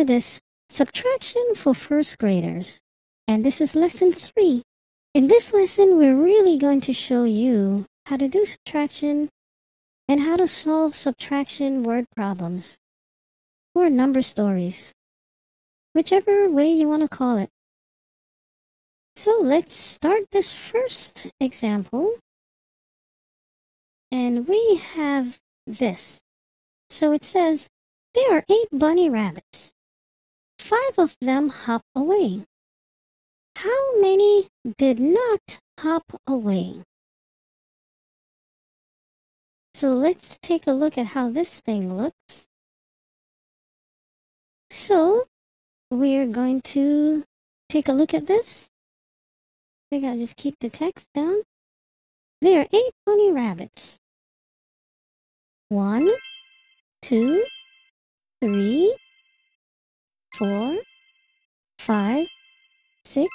to this subtraction for first graders. And this is lesson three. In this lesson, we're really going to show you how to do subtraction and how to solve subtraction word problems or number stories, whichever way you want to call it. So let's start this first example. And we have this. So it says, there are eight bunny rabbits. Five of them hop away. How many did not hop away? So let's take a look at how this thing looks. So we're going to take a look at this. I think I'll just keep the text down. There are eight bunny rabbits. One, two, three, four, five, six,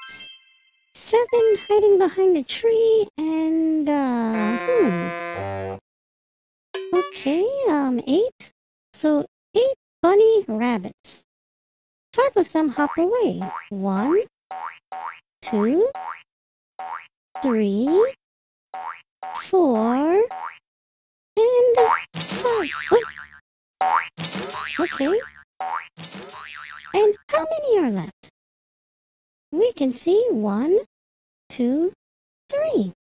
seven hiding behind a tree, and, uh, hmm. Okay, um, eight. So, eight bunny rabbits. Five of them hop away. One, two, three, four, and five. Oh. Okay. And how many are left? We can see one, two, three.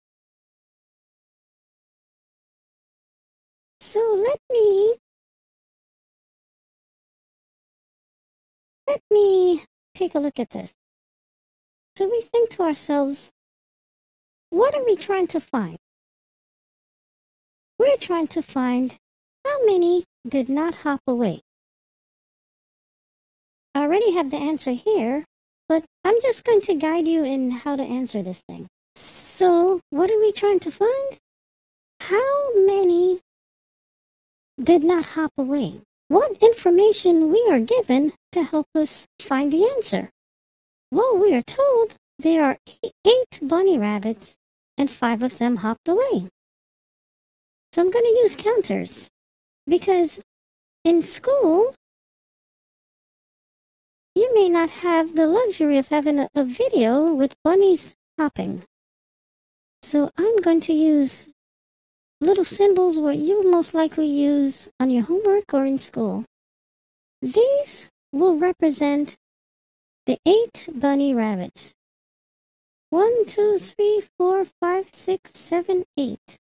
So let me let me take a look at this. So we think to ourselves, what are we trying to find? We're trying to find how many did not hop away. I already have the answer here, but I'm just going to guide you in how to answer this thing. So, what are we trying to find? How many did not hop away? What information we are given to help us find the answer? Well, we are told there are eight bunny rabbits and five of them hopped away. So I'm going to use counters because in school, you may not have the luxury of having a, a video with bunnies hopping. So I'm going to use little symbols what you most likely use on your homework or in school. These will represent the eight bunny rabbits. One, two, three, four, five, six, seven, eight.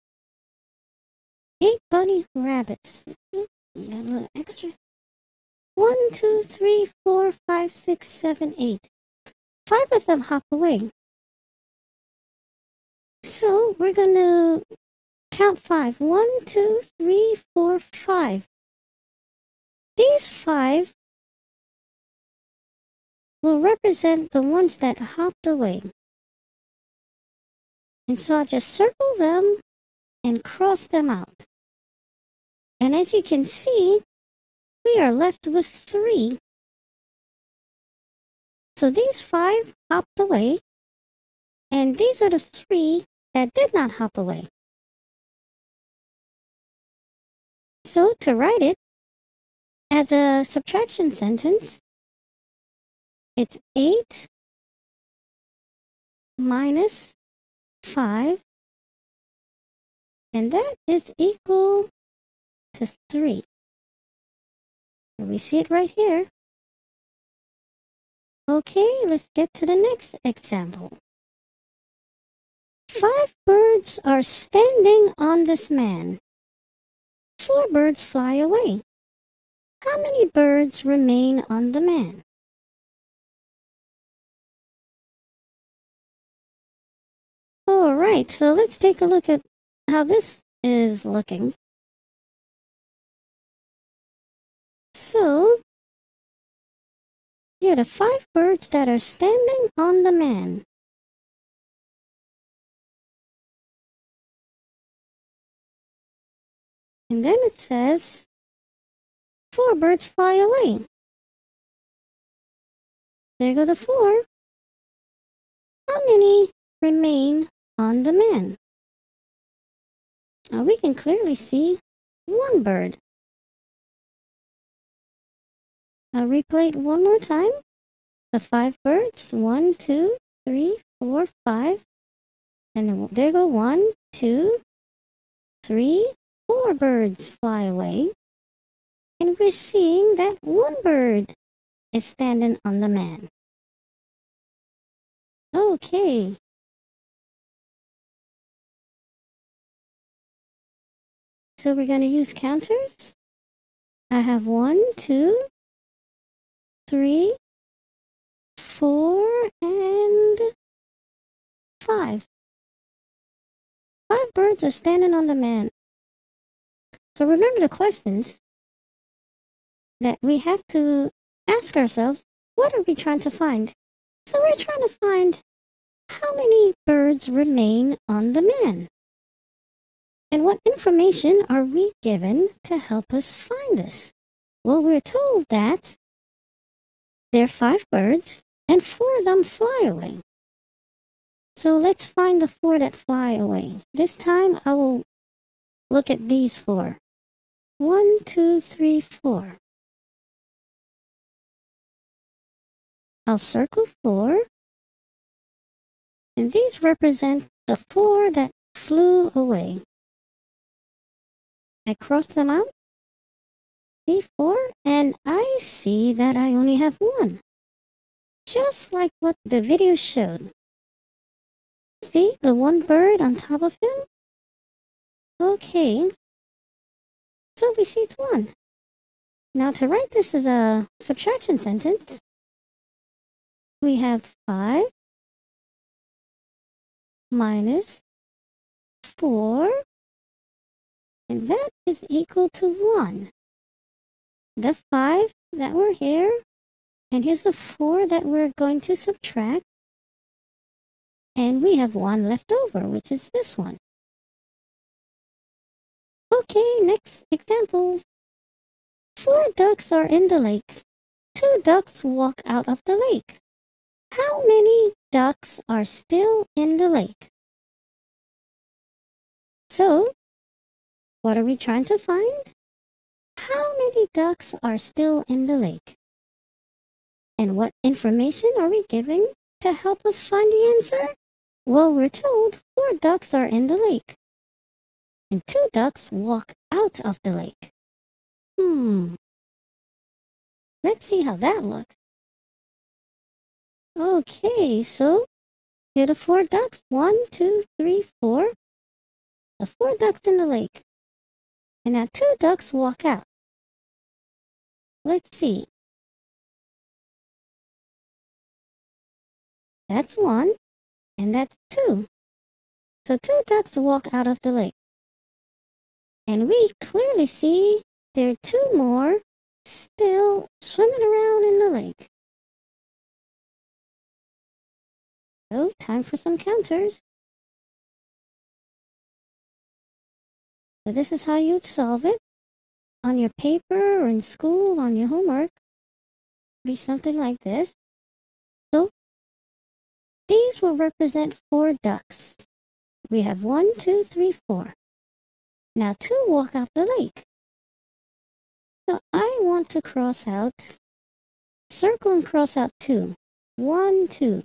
Eight bunny rabbits. Got A little extra. One, two, three, four, five, six, seven, eight. Five of them hop away. So we're going to count five. One, two, three, four, five. These five will represent the ones that hopped away. And so I'll just circle them and cross them out. And as you can see, we are left with three. So these five hopped away, and these are the three that did not hop away. So to write it as a subtraction sentence, it's 8 minus 5, and that is equal to 3. We see it right here. Okay, let's get to the next example. Five birds are standing on this man. Four birds fly away. How many birds remain on the man? All right, so let's take a look at how this is looking. So, here are the five birds that are standing on the man. And then it says, four birds fly away. There go the four. How many remain on the man? Now we can clearly see one bird. I'll replay it one more time. The five birds, one, two, three, four, five. And then there go one, two, three, four birds fly away. And we're seeing that one bird is standing on the man. Okay. So we're going to use counters. I have one, two, three, four, and five. Five birds are standing on the man. So remember the questions that we have to ask ourselves, what are we trying to find? So we're trying to find how many birds remain on the man. And what information are we given to help us find this? Well, we're told that there are five birds and four of them fly away. So let's find the four that fly away. This time I will look at these four. One, two, three, four. I'll circle four. And these represent the four that flew away. I cross them out. Four, and I see that I only have one. Just like what the video showed. See the one bird on top of him? Okay. So we see it's one. Now to write this as a subtraction sentence, we have 5 minus 4, and that is equal to 1. The 5 that were here, and here's the 4 that we're going to subtract, and we have 1 left over, which is this one. Okay, next example. Four ducks are in the lake. Two ducks walk out of the lake. How many ducks are still in the lake? So, what are we trying to find? How many ducks are still in the lake? And what information are we giving to help us find the answer? Well, we're told four ducks are in the lake. And two ducks walk out of the lake. Hmm. Let's see how that looks. Okay, so here are four ducks. One, two, three, four. The four ducks in the lake. And now two ducks walk out. Let's see. That's one, and that's two. So two ducks walk out of the lake. And we clearly see there are two more still swimming around in the lake. So, time for some counters. So this is how you'd solve it. On your paper or in school, on your homework. Be something like this. So, these will represent four ducks. We have one, two, three, four. Now two walk out the lake. So I want to cross out, circle and cross out two. One, two.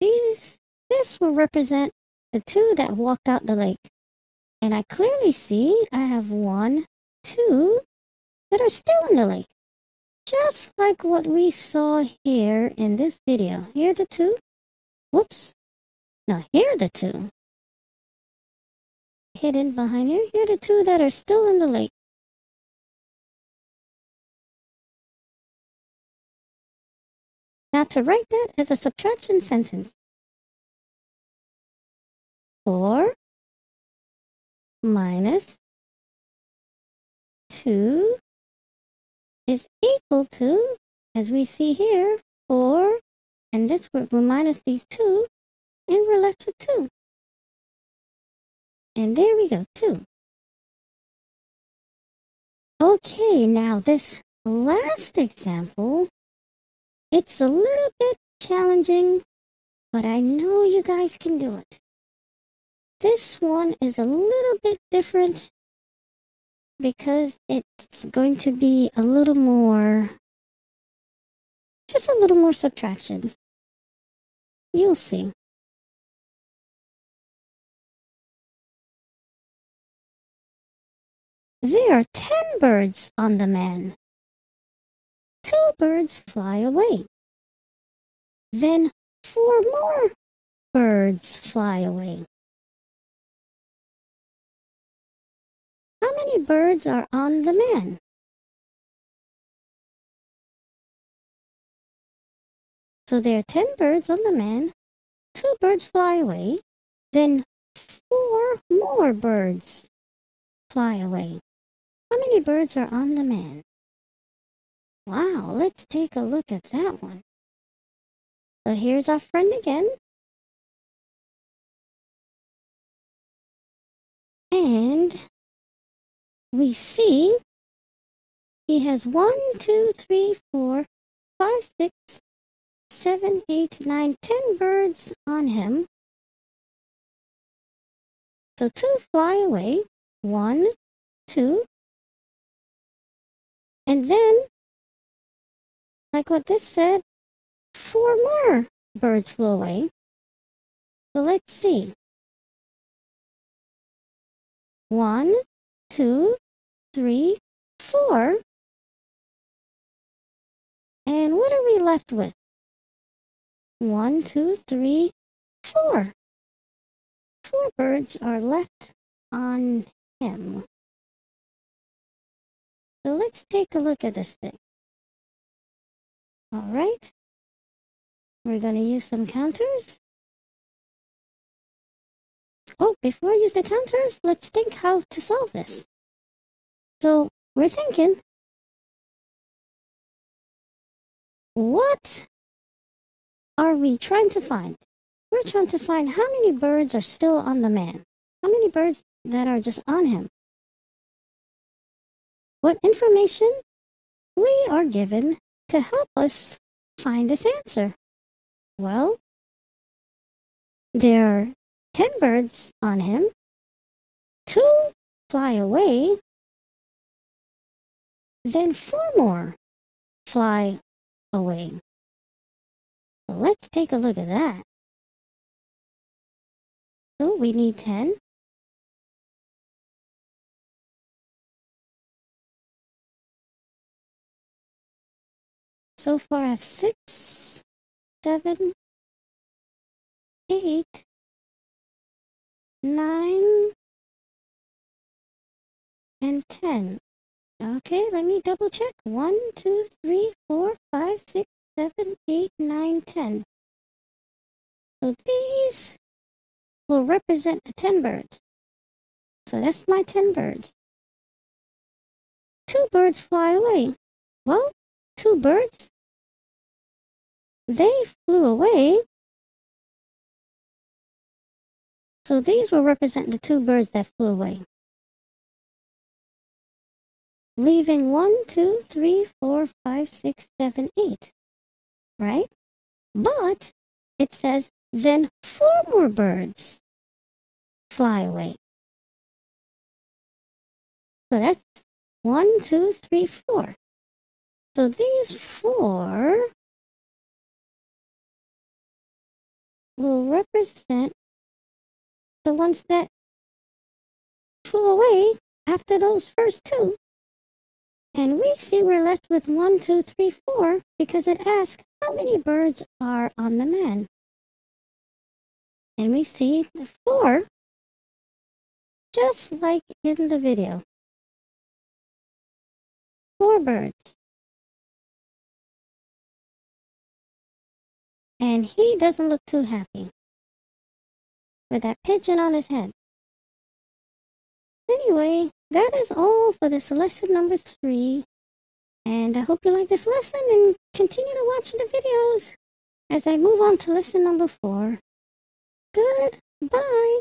These, this will represent the two that walked out the lake. And I clearly see I have one, two that are still in the lake. Just like what we saw here in this video. Here are the two. Whoops. Now here are the two. Hidden behind here. Here are the two that are still in the lake. Now to write that as a subtraction sentence. 4 minus 2 is equal to, as we see here, 4, and this we'll minus these 2, and we're left with 2. And there we go, 2. Okay, now this last example it's a little bit challenging, but I know you guys can do it. This one is a little bit different, because it's going to be a little more, just a little more subtraction. You'll see. There are ten birds on the man. Two birds fly away. Then four more birds fly away. How many birds are on the man? So there are ten birds on the man, two birds fly away, then four more birds fly away. How many birds are on the man? Wow, let's take a look at that one. So here's our friend again. And we see he has one, two, three, four, five, six, seven, eight, nine, ten birds on him. So two fly away. One, two, and then, like what this said, four more birds flew away. So let's see. One, two, three, four. And what are we left with? One, two, three, four. Four birds are left on him. So let's take a look at this thing. All right. We're going to use some counters. Oh, before I use the counters, let's think how to solve this. So we're thinking, what are we trying to find? We're trying to find how many birds are still on the man. How many birds that are just on him what information we are given to help us find this answer? Well, there are 10 birds on him, two fly away, then four more fly away. So let's take a look at that. So we need 10 So far I have six, seven, eight, nine, and ten. Okay, let me double check. One, two, three, four, five, six, seven, eight, nine, ten. So these will represent the ten birds. So that's my ten birds. Two birds fly away. Well, two birds they flew away. So these will represent the two birds that flew away. Leaving one, two, three, four, five, six, seven, eight. Right? But it says then four more birds fly away. So that's one, two, three, four. So these four will represent the ones that flew away after those first two. And we see we're left with one, two, three, four because it asks how many birds are on the man. And we see the four, just like in the video. Four birds. and he doesn't look too happy with that pigeon on his head. Anyway, that is all for this lesson number three. And I hope you like this lesson and continue to watch the videos as I move on to lesson number four. Goodbye.